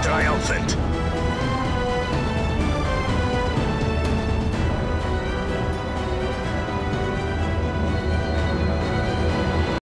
Triumphant.